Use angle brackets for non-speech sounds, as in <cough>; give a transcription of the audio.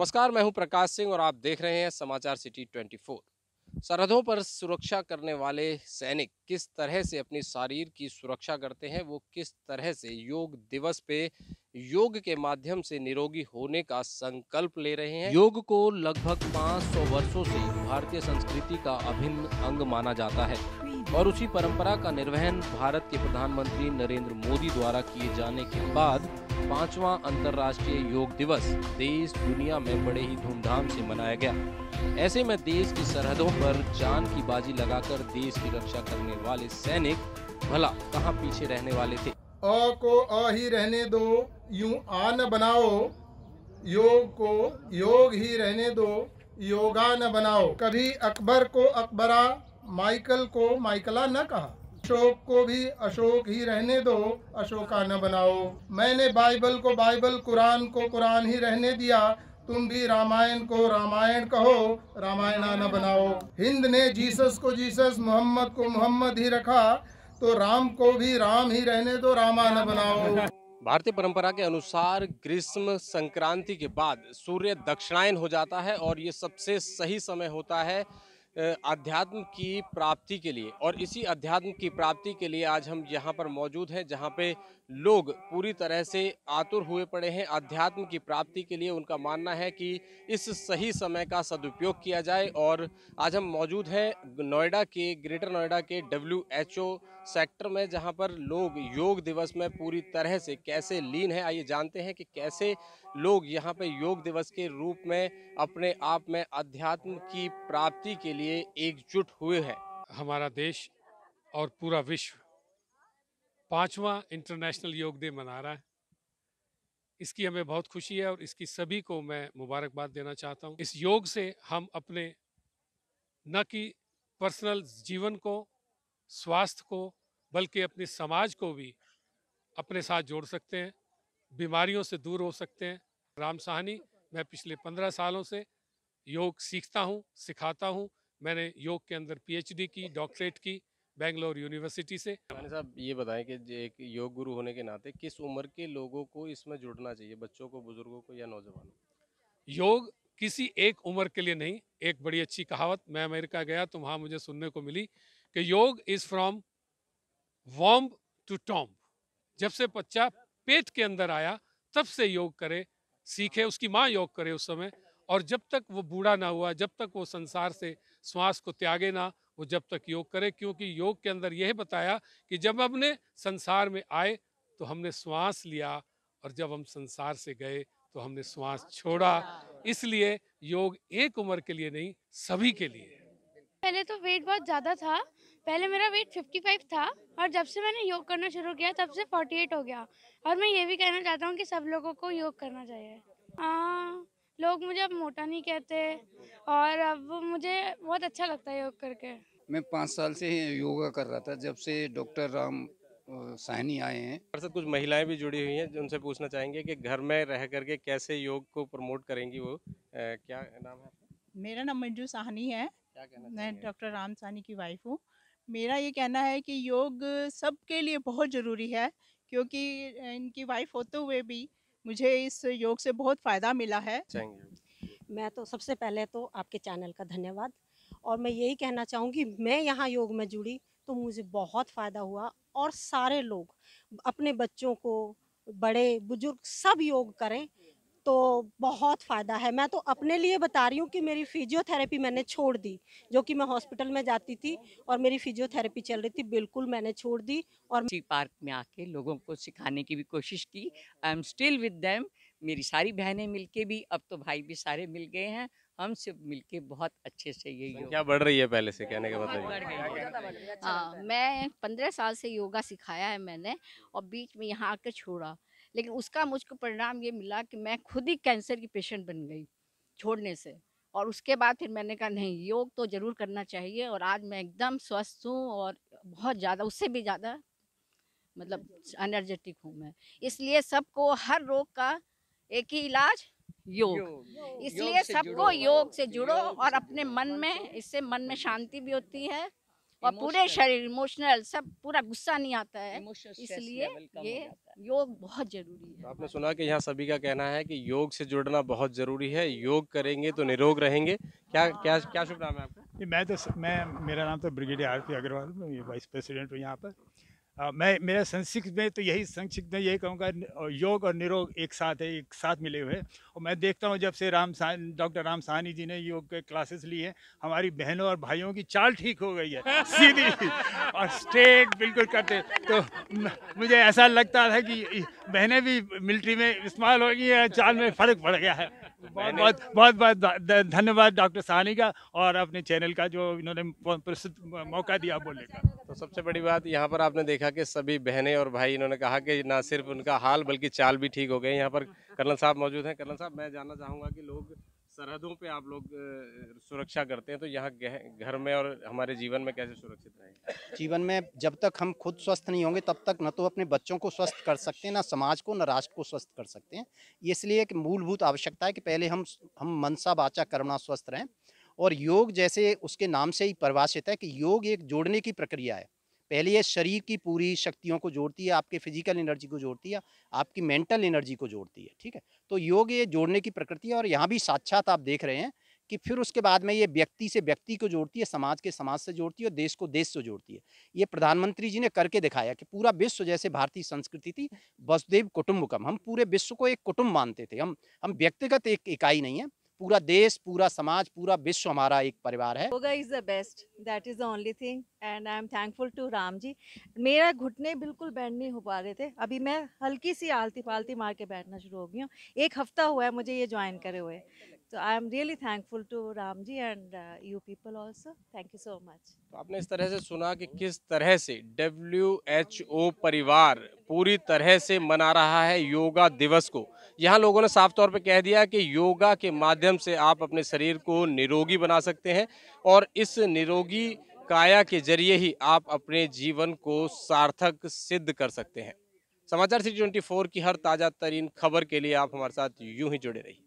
नमस्कार, मैं हूँ प्रकाश सिंह और आप देख रहे हैं समाचार सिटी 24 सरहदों पर सुरक्षा करने वाले सैनिक किस तरह से अपनी शरीर की सुरक्षा करते हैं? वो किस तरह से योग दिवस पे योग के माध्यम से निरोगी होने का संकल्प ले रहे हैं? योग को लगभग 500 वर्षों से भारतीय संस्कृति का अभिन्न अंग माना जाता है और उसी परंपरा का निर्वहन भारत के प्रधानमंत्री नरेंद्र मोदी द्वारा किए जाने के बाद पांचवा अंतर्राष्ट्रीय योग दिवस देश, दुनिया में बड़े ही धूमधाम से मनाया गया। ऐसे में देश की सरहदों पर जान की बाजी लगाकर देश की रक्षा करने वाले सैनिक, भला कहाँ पीछे रहने वाले थे? अ को अ ही रहने दो, यूँ आ न बनाओ। योग को योग ही रहने दो योगा न बनाओ। कभी अकबर को अकबरा, माइकल को माइकला न कहा। अशोक को भी, अशोक ही रहने दो, अशोका न बनाओ। मैंने बाइबल को, बाइबल कुरान को, कुरान ही रहने दिया। तुम भी रामायण को, रामायण कहो, रामायणा न बनाओ। हिंद ने जीसस को, जीसस मोहम्मद को मोहम्मद ही रखा। तो राम को भी राम ही रहने दो, रामा न बनाओ। भारतीय परंपरा के अनुसार ग्रीष्म संक्रांति के बाद सूर्य दक्षिणायन हो जाता है और ये सबसे सही समय होता है अध्यात्म की प्राप्ति के लिए और इसी अध्यात्म की प्राप्ति के लिए आज हम यहाँ पर मौजूद हैं, जहाँ पे लोग पूरी तरह से आतुर हुए पड़े हैं। अध्यात्म की प्राप्ति के लिए उनका मानना है कि इस सही समय का सदुपयोग किया जाए और आज हम मौजूद हैं नोएडा के, ग्रेटर नोएडा के डब्ल्यूएचओ सेक्टर में जहाँ पर लोग योग दिवस में पूरी तरह से कैसे लीन है, आइए जानते हैं कि कैसे लोग यहाँ पे योग दिवस के रूप में अपने आप में अध्यात्म की प्राप्ति के लिए एकजुट हुए हैं। हमारा देश और पूरा विश्व पांचवा इंटरनेशनल योग डे मना रहा है। इसकी हमें बहुत खुशी है और इसकी सभी को मैं मुबारकबाद देना चाहता हूँ। इस योग से हम अपने न कि पर्सनल जीवन को स्वास्थ्य को बल्कि अपने समाज को भी अपने साथ जोड़ सकते हैं बीमारियों से दूर हो सकते हैं। राम साहनी मैं पिछले पंद्रह सालों से योग सीखता हूँ सिखाता हूँ। मैंने योग के अंदर पीएचडी की डॉक्टरेट की बेंगलोर यूनिवर्सिटी से। साहब ये बताएँ कि एक योग गुरु होने के नाते किस उम्र के लोगों को इसमें जुड़ना चाहिए बच्चों को बुज़ुर्गों को या नौजवानों योग किसी एक उम्र के लिए नहीं एक बड़ी अच्छी कहावत मैं अमेरिका गया तो वहाँ मुझे सुनने को मिली। कि yog is from womb to tomb जब से बच्चा पेट के अंदर आया, तब से योग करे, सीखे, उसकी माँ योग करे उस समय। और जब तक वो बूढ़ा ना हुआ, जब तक वो संसार से श्वास को त्यागे ना, वो जब तक योग करे। क्योंकि योग के अंदर यह बताया कि जब हमने संसार में आए तो हमने श्वास लिया। और जब हम संसार से गए तो हमने श्वास छोड़ा। इसलिए योग एक उम्र के लिए नहीं, सभी के लिए। पहले तो वेट बहुत ज़्यादा था। पहले मेरा वेट 55 था और जब से मैंने योग करना शुरू किया तब से 48 हो गया। और मैं ये भी कहना चाहता हूँ कि सब लोगों को योग करना चाहिए। आ, लोग मुझे अब मोटा नहीं कहते और अब मुझे बहुत अच्छा लगता है योग करके। मैं पाँच साल से योगा कर रहा था जब से डॉक्टर राम साहनी आए हैं। साथ कुछ महिलाएँ भी जुड़ी हुई हैं उनसे पूछना चाहेंगे कि घर में रह करके कैसे योग को प्रमोट करेंगी वो। आ, क्या नाम है? मेरा नाम मंजू साहनी है क्या कहना मैं डॉक्टर राम साहनी की वाइफ हूँ। मेरा ये कहना है कि योग सबके लिए बहुत ज़रूरी है क्योंकि इनकी वाइफ होते हुए भी मुझे इस योग से बहुत फ़ायदा मिला है। मैं तो सबसे पहले तो आपके चैनल का धन्यवाद। और मैं यही कहना चाहूँगी मैं यहाँ योग में जुड़ी तो मुझे बहुत फ़ायदा हुआ और सारे लोग अपने बच्चों को बड़े बुज़ुर्ग सब योग करें तो बहुत फ़ायदा है। मैं तो अपने लिए बता रही हूँ कि मेरी फिजियोथेरेपी मैंने छोड़ दी जो कि मैं हॉस्पिटल में जाती थी और मेरी फिजियोथेरेपी चल रही थी बिल्कुल मैंने छोड़ दी और पार्क में आके लोगों को सिखाने की भी कोशिश की। I am still with them मेरी सारी बहनें मिलके भी अब तो भाई भी सारे मिल गए हैं हम सब मिलके बहुत अच्छे से ये क्या बढ़ रही है पहले से कहने के बताइए हाँ। मैं पंद्रह साल से योगा सिखाया है मैंने और बीच में यहाँ आकर छोड़ा। लेकिन उसका मुझको परिणाम ये मिला कि मैं खुद ही कैंसर की पेशेंट बन गई छोड़ने से। और उसके बाद फिर मैंने कहा नहीं योग तो ज़रूर करना चाहिए और आज मैं एकदम स्वस्थ हूँ और बहुत ज़्यादा उससे भी ज़्यादा मतलब एनर्जेटिक हूँ मैं। इसलिए सबको हर रोग का एक ही इलाज योग। इसलिए सबको योग से जुड़ो और अपने मन में इससे मन में शांति भी होती है और पूरे शरीर इमोशनल सब पूरा गुस्सा नहीं आता है। इसलिए ये योग बहुत ज़रूरी है। तो आपने सुना कि यहाँ सभी का कहना है कि योग से जुड़ना बहुत ज़रूरी है। योग करेंगे तो निरोग रहेंगे। क्या क्या क्या शुभ नाम है आपका? मैं तो मैं मेरा नाम तो ब्रिगेडियर आर पी अग्रवाल मैं वाइस प्रेसिडेंट हूँ यहाँ पर। आ, मैं मेरा संक्षिप्त में तो यही संक्षिप्त में यही कहूँगा योग और निरोग एक साथ है एक साथ मिले हुए और मैं देखता हूँ जब से राम डॉक्टर राम साहनी जी ने योग के क्लासेस ली है हमारी बहनों और भाइयों की चाल ठीक हो गई है सीधी <laughs> और स्ट्रेट बिल्कुल करते तो मुझे ऐसा लगता था कि बहनें भी मिलिट्री में इस्तेमाल हो गई है चाल में फ़र्क पड़ गया है। बहुत बहुत बहुत बहुत धन्यवाद डॉक्टर सहानी का और अपने चैनल का जो इन्होंने प्रसिद्ध मौका दिया बोलने का तो सबसे बड़ी बात यहाँ पर आपने देखा कि सभी बहनें और भाई इन्होंने कहा कि ना सिर्फ़ उनका हाल बल्कि चाल भी ठीक हो गए यहाँ पर कर्नल साहब मौजूद हैं। कर्नल साहब मैं जानना चाहूँगा कि लोग सरहदों पे आप लोग सुरक्षा करते हैं तो यहाँ घर में और हमारे जीवन में कैसे सुरक्षित रहें? जीवन में जब तक हम खुद स्वस्थ नहीं होंगे, तब तक न तो अपने बच्चों को स्वस्थ कर सकते हैं, ना समाज को, न राष्ट्र को स्वस्थ कर सकते हैं। इसलिए एक मूलभूत आवश्यकता है कि पहले हम हम मनसा वाचा कर्मणा स्वस्थ रहें। और योग जैसे उसके नाम से ही परिभाषित है कि योग एक जोड़ने की प्रक्रिया है। पहले ये शरीर की पूरी शक्तियों को जोड़ती है, आपके फ़िज़िकल एनर्जी को जोड़ती है, आपकी मेंटल एनर्जी को जोड़ती है, ठीक है? तो योग ये जोड़ने की प्रकृति है और यहाँ भी साक्षात आप देख रहे हैं कि फिर उसके बाद में ये व्यक्ति से व्यक्ति को जोड़ती है, समाज के समाज से जोड़ती है और देश को देश से जोड़ती है। ये प्रधानमंत्री जी ने करके दिखाया कि पूरा विश्व जैसे भारतीय संस्कृति थी, वसुदेव कुटुंबकम हम पूरे विश्व को एक कुटुंब मानते थे। हम हम व्यक्तिगत एक इकाई नहीं है पूरा देश, पूरा समाज, पूरा विश्व हमारा एक परिवार है। Yoga is the best, that is the only thing and I am thankful to Ram ji. मेरा घुटने बिल्कुल बैंड नहीं हो पा रहे थे, अभी मैं हल्की सी आलती पालती मार के बैठना शुरू हो गई हूँ। एक हफ़्ता हुआ है मुझे ये ज्वाइन करे हुए। तो I am really thankful to Ram ji and you people also thank you so much. तो आपने इस तरह से सुना कि किस तरह से डब्ल्यू एच ओ परिवार पूरी तरह से मना रहा है योगा दिवस को। यहाँ लोगों ने साफ़ तौर पे कह दिया कि योगा के माध्यम से आप अपने शरीर को निरोगी बना सकते हैं और इस निरोगी काया के ज़रिए ही आप अपने जीवन को सार्थक सिद्ध कर सकते हैं। समाचार सिटी 24 की हर ताज़ा तरीन खबर के लिए आप हमारे साथ यूँ ही जुड़े रहिए।